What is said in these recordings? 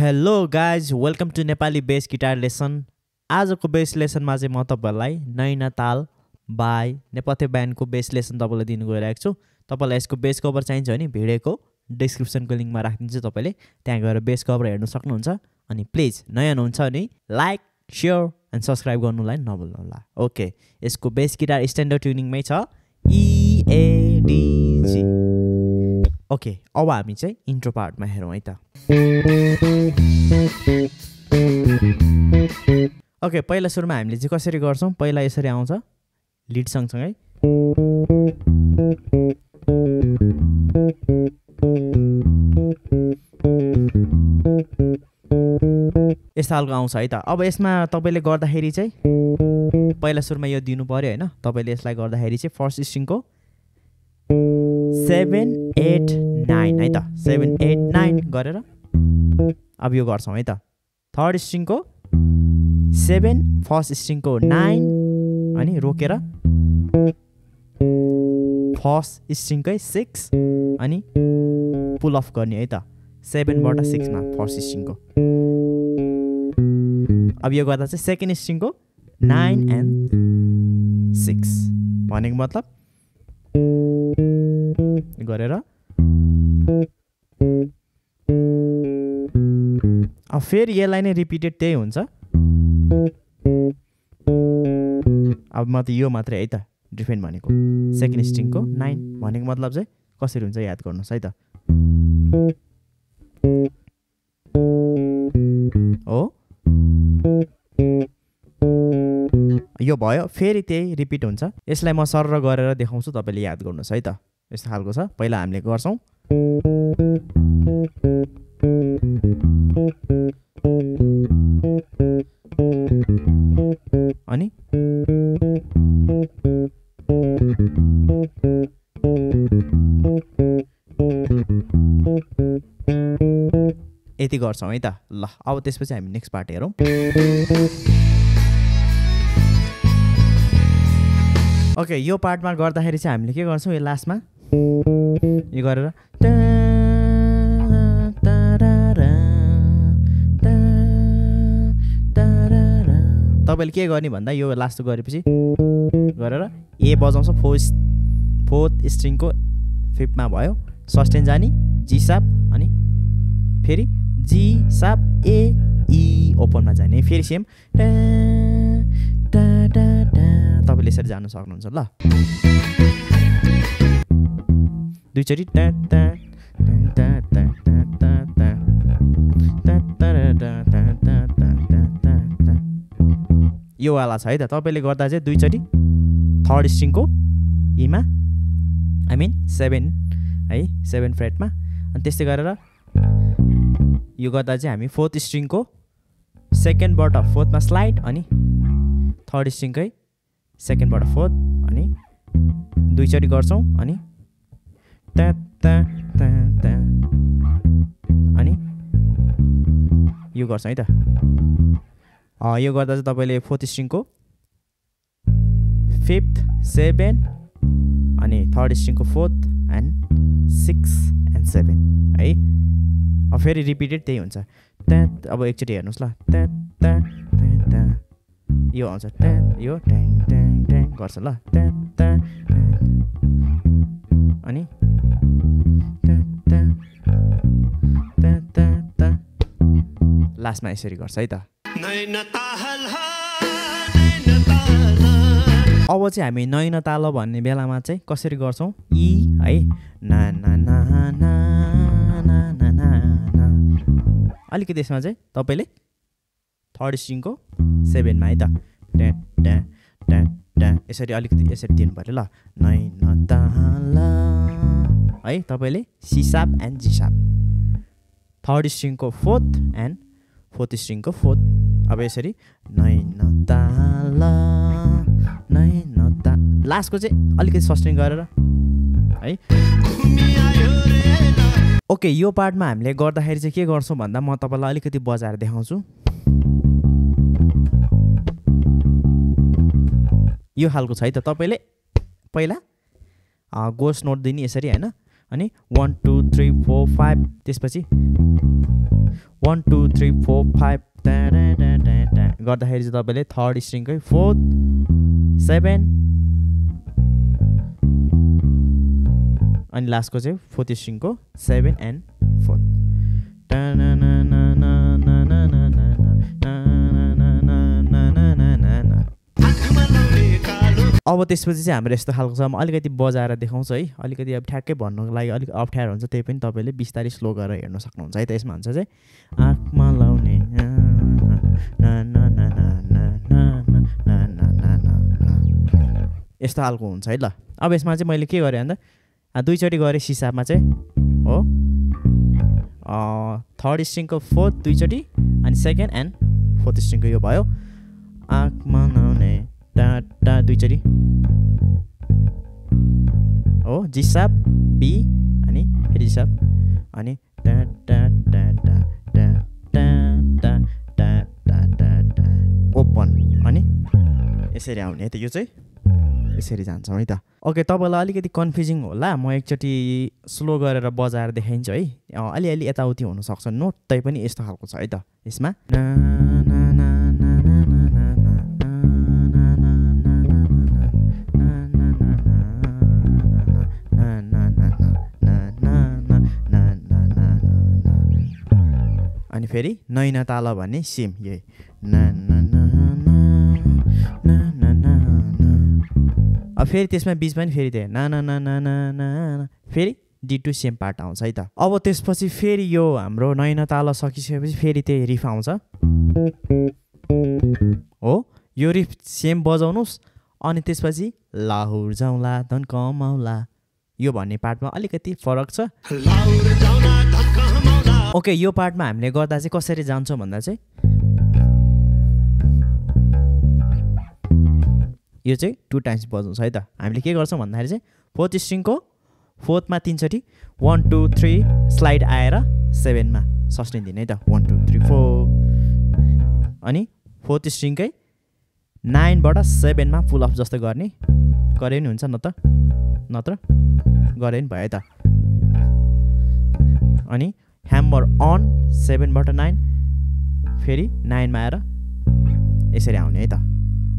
Hello guys welcome to Nepali bass guitar lesson आजको bass लेसनमा चाहिँ म तपाईँहरूलाई नैना ताल बाई नेपथ्य ब्यान्डको बेस लेसन तपाईँलाई दिनु गइरहेको छु। तपाईँलाई यसको बेस कभर चाहिन्छ भने भिडियोको डिस्क्रिप्सनको लिङ्कमा राखिदिन्छु तपाईँले। त्यहाँ गएर बेस कभर हेर्नु सक्नुहुन्छ। अनि प्लिज नयाँ हुनुहुन्छ भने लाइक सेयर एन्ड सब्सक्राइब गर्नुलाई नभुल्नुहोला। ओके यसको बेस गिटार स्ट्यान्डर्ड ट्युनिङमै छ। इएडिजी ओके अब हामी चाहिँ इन्ट्रो पार्टमा हेरौँ है त। ओके पहिला सुरुमा हामीले चाहिँ कसरी गर्छौँ? पहिला यसरी आउँछ। लिड सँगसँगै यस्तो खालको आउँछ है त। अब यसमा तपाईँले गर्दाखेरि चाहिँ पहिला सुरुमा यो दिनु पऱ्यो होइन। तपाईँले यसलाई गर्दाखेरि चाहिँ फर्स्ट स्ट्रिङको सेभेन एट नाइन है त? सेभेन एट नाइन गरेर अब यो गर्छौँ है त? थर्ड स्ट्रिङको सेभेन फर्स्ट स्ट्रिङको नाइन अनि रोकेर फर्स्ट स्ट्रिङकै सिक्स अनि पुल अफ गर्ने है त? सेभेनबाट सिक्समा फर्स्ट स्ट्रिङको। अब यो गर्दा चाहिँ सेकेन्ड स्ट्रिङको नाइन एन्ड सिक्स भनेको मतलब गरेर फेरि यसलाई नै रिपिटेड त्यही हुन्छ। अब म त यो मात्रै है त डिफेन्ड भनेको। सेकेन्ड स्ट्रिङको नाइन भनेको मतलब चाहिँ कसरी हुन्छ याद गर्नुहोस् है त। हो? यो भयो फेरि त्यही रिपिट हुन्छ। यसलाई म सर गरेर देखाउँछु तपाईँले याद गर्नुहोस् है त। यस्तो खालको छ। पहिला हामीले गर्छौँ। अनि? यति गर्छौँ है त। ल अब त्यसपछि हामी नेक्स्ट पार्ट हेरौँ। ओके यो पार्टमा गर्दाखेरि चाहिँ हामीले के गर्छौँ? यो लास्टमा यो गरेर तपाईँले के गर्ने भन्दा यो लास्ट गरेपछि गरेर ए बजाउँछ फोर्थ फोर्थ स्ट्रिङको फिफ्थमा भयो। सस्टेन जाने जी साप अनि फेरि जी साप ए ई ओपनमा जाने। फेरि सेम तपाईँले यसरी जानु सक्नुहुन्छ ल। दुईचोटि यो वाला छ है त। तपाईँले गर्दा चाहिँ दुईचोटि थर्ड स्ट्रिङको इमा आई मिन सेभेन है सेभेन फ्रेटमा अनि त्यस्तै गरेर यो गर्दा चाहिँ हामी फोर्थ स्ट्रिङको सेकेन्डबाट फोर्थमा स्लाइड अनि थर्ड स्ट्रिङकै सेकेन्डबाट फोर्थ अनि दुईचोटि गर्छौँ अनि त्या अनि यो गर्छौँ है त। यो गर्दा चाहिँ तपाईँले फोर्थ स्ट्रिङको फिफ्थ सेभेन अनि third स्ट्रिङको fourth and six and seven है? फेरि रिपिटेड त्यही हुन्छ। त्यहाँ अब एकचोटि हेर्नुहोस् ल। त्यहाँ त्यहाँ त्यहाँ त्यहाँ यो आउँछ। त्यहाँ यो ट्याङ ट्याङ ट्याङ गर्छ ल। त्यहाँ त्यहाँ अनि? लास्टमा यसरी गर्छ है त। अब चाहिँ हामी नैन ताल भन्ने बेलामा चाहिँ कसरी गर्छौँ? ई है। ना ना ना ना ना ना ना अलिकति यसमा चाहिँ तपाईँले थर्ड स्ट्रिङको सेभेनमा है त। ट्या ट्या ट्या ट्या। यसरी अलिकति यसरी दिनु पऱ्यो ल। नयन ताल है। तपाईँले C sharp and G sharp third स्ट्रिङको fourth and fourth स्ट्रिङको फोर्थ। अब यसरी नैन ताल नैन ता लास्टको चाहिँ अलिकति सस्टेन गरेर। है? ओके यो पार्टमा हामीले गर्दाखेरि चाहिँ के गर्छौँ भन्दा म तपाईँलाई अलिकति बजाएर देखाउँछु। यो खालको छ है त। तपाईँले पहिला गोस नोट दिने यसरी होइन? अनि one two three four five त्यसपछि one two three four five गर्दाखेरि चाहिँ तपाईँले थर्ड स्ट्रिङकै फोर्थ सेभेन अनि लास्टको चाहिँ फोर्थ स्ट्रिङको सेभेन एन्ड फोर्थ अब त्यसपछि चाहिँ हाम्रो यस्तो खालको छ म अलिकति बजाएर देखाउँछु है। अलिकति अब ठ्याक्कै भन्नुको लागि अलिक अप्ठ्यारो हुन्छ त्यही पनि तपाईँले बिस्तारै स्लो गरेर हेर्न सक्नुहुन्छ है। त यसमा हुन्छ चाहिँ आँखमा लाउने यस्तो खालको हुन्छ है ल अब यसमा चाहिँ मैले के गरेँ भन्दा दुईचोटि गरेँ सिसाबमा चाहिँ हो थर्ड स्ट्रिङको फोर्थ दुईचोटि अनि सेकेन्ड एन्ड फोर्थ स्ट्रिङको यो भयो आँखमा लाउने टा टा दुईचोटि हो जिसाब बी अनि फेरि जिसाब अनि यसरी आउने है त यो चाहिँ यसरी जान्छौँ है त। ओके तपाईँलाई अलिकति कन्फ्युजिङ होला। म एकचोटि स्लो गरेर बजाएर देखाइन्छु है। अलिअलि यताउति हुनसक्छ। नोट तै पनि यस्तो खालको छ है त यसमा। अनि फेरि नैना ताल भन्ने सेम यही। ना अब फेरि त्यसमा बिचमा पनि फेरि त्यही ना ना ना ना ना ना फेरि डी टू सेम पार्ट आउँछ है त। अब त्यसपछि फेरि यो हाम्रो नैना ताल सकिसकेपछि फेरि त्यही रिफ आउँछ। हो यो रिफ सेम बजाउनुहोस् अनि त्यसपछि लाहुर जाउँला धन कमाउला। यो भन्ने पार्टमा अलिकति फरक छ। ओके यो पार्टमा हामीले गर्दा चाहिँ कसरी जान्छौँ भन्दा चाहिँ यो चाहिँ टु टाइम्स बजाउँछ है त। हामीले के गर्छौँ भन्दाखेरि चाहिँ फोर्थ स्ट्रिङको फोर्थमा तिनचोटि वान टू थ्री स्लाइड आएर सेभेनमा सस्टिदिने है त। वान टू थ्री फोर अनि फोर्थ स्ट्रिङकै नाइनबाट सेभेनमा फुल अफ जस्तो गर्ने गरे पनि हुन्छ न त नत्र गरे पनि भयो त। अनि ह्याम्बर अन सेभेनबाट नाइन फेरि नाइनमा आएर यसरी आउने है त।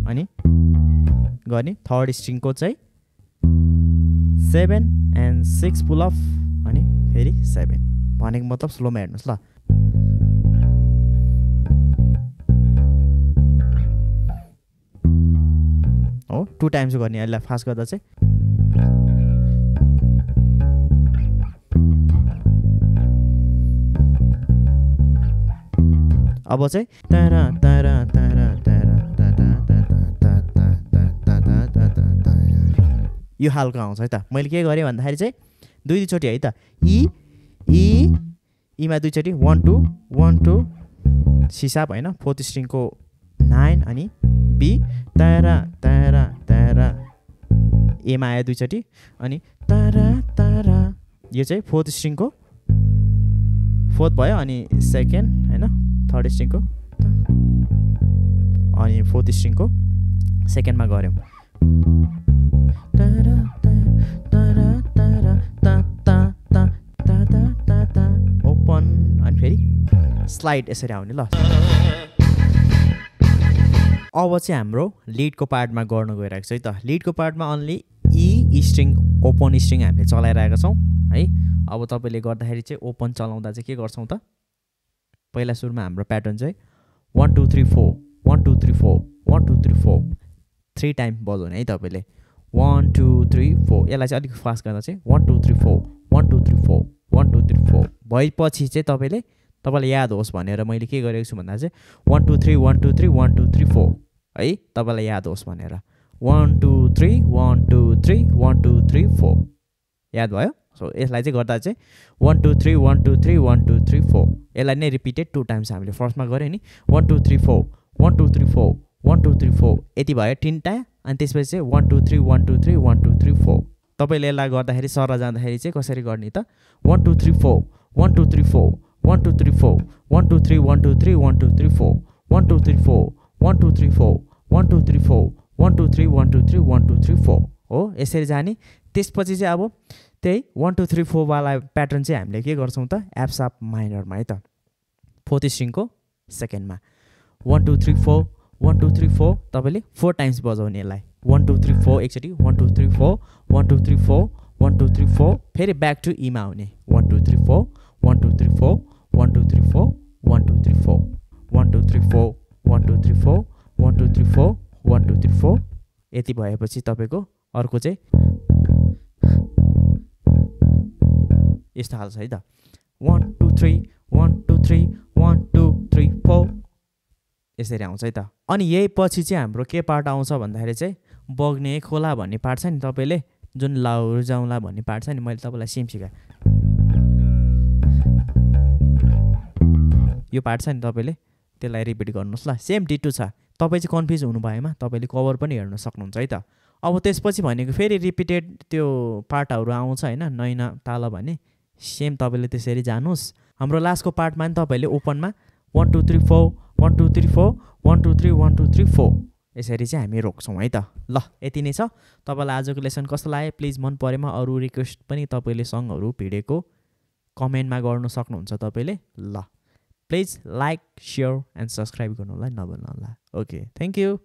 अनि गर्ने। थर्ड स्ट्रिङको चाहिँ seven and six pull off अनि फेरि सेभेन भनेको मतलब स्लोमा हेर्नुहोस् ल। हो टु टाइम्स गर्ने। यसलाई फास्ट गर्दा चाहिँ अब चाहिँ यो खालको आउँछ है त। मैले के गरेँ भन्दाखेरि चाहिँ दुई दुईचोटि है त। इ इ इमा दुईचोटि one two one two C sharp होइन फोर्थ स्ट्रिङको नाइन अनि बी तारा तारा तारा एमा आयो दुईचोटि अनि तारा तारा यो चाहिँ फोर्थ स्ट्रिङको फोर्थ भयो अनि सेकेन्ड होइन थर्ड स्ट्रिङको अनि फोर्थ स्ट्रिङको सेकेन्डमा गऱ्यौँ। स्लाइड यसरी आउने ल। अब चाहिँ हाम्रो लिडको पार्टमा गर्न गइरहेको छ है त। लिडको पार्टमा only E string open string हामीले चलाइरहेका छौँ है। अब तपाईँले गर्दाखेरि चाहिँ ओपन चलाउँदा चाहिँ के गर्छौँ त? पहिला सुरुमा हाम्रो प्याटर्न चाहिँ one two three four one two three four one two three four three time बजाउने है तपाईँले। वान टू थ्री फोर यसलाई चाहिँ अलिक फास्ट गर्दा चाहिँ one two three four one two three four one two three four भएपछि चाहिँ तपाईँले तपाईँलाई याद होस् भनेर मैले के गरेको छु भन्दा चाहिँ one two three one two three one two three four है तपाईँलाई याद होस् भनेर one two three one two three one two three four याद भयो सो यसलाई चाहिँ गर्दा चाहिँ one two three one two three one two three four यसलाई नै रिपिटेड टु टाइम्स हामीले फर्स्टमा गऱ्यो नि one two three four one two three four one two three four यति भयो तिनवटा अनि त्यसपछि चाहिँ one two three one two three one two three four तपाईँले यसलाई गर्दाखेरि सर जाँदाखेरि चाहिँ कसरी गर्ने त one two three four one two three four one two three four one two three one two three one two three four one two three four one two three four one two three four one two three one two three one two three four हो यसरी जाने त्यसपछि चाहिँ अब त्यही one two three फोरवाला pattern चाहिँ हामीले के गर्छौँ त एप्साप माइनरमा है त फोर्थ स्ट्रिङको सेकेन्डमा one two three four one two three four तपाईँले फोर टाइम्स बजाउने यसलाई वान टू थ्री फोर एकचोटि one two three four one two three four one two three four फेरि ब्याक टु इमा आउने one two three four one two three three four one two three four one two three four यति भएपछि तपाईँको अर्को चाहिँ यस्तो हाल्छ है त। One two three one two three one two three four यसरी आउँछ है त। अनि यही पछि चाहिँ हाम्रो के पार्ट आउँछ भन्दाखेरि चाहिँ बग्ने खोला भन्ने पार्ट छ नि तपाईँले जुन लाउर जाउँला भन्ने पार्ट छ नि मैले तपाईँलाई सेम सिकाएँ यो पार्ट छ नि तपाईँले। त्यसलाई रिपिट गर्नुहोस् ल। सेम डिटो छ। तपाईँ चाहिँ कन्फ्युज हुनु भएमा तपाईँले कभर पनि हेर्न सक्नुहुन्छ है त। अब त्यसपछि भनेको फेरि रिपिटेड त्यो पार्टहरू आउँछ होइन नैना ताल भने सेम तपाईँले त्यसरी जानुहोस्। हाम्रो लास्टको पार्टमा नि तपाईँले ओपनमा one two three four one two three four one two three one two three four यसरी चाहिँ हामी रोक्छौँ है त। ल यति नै छ। तपाईँलाई आजको लेसन कस्तो लाग्यो? प्लिज मन परेमा अरू रिक्वेस्ट पनि तपाईँले सङ्गहरू भिडियोको कमेन्टमा गर्नु सक्नुहुन्छ तपाईँले। ल। Please like share and subscribe गर्नुलाई नभन्नु होला। Okay thank you.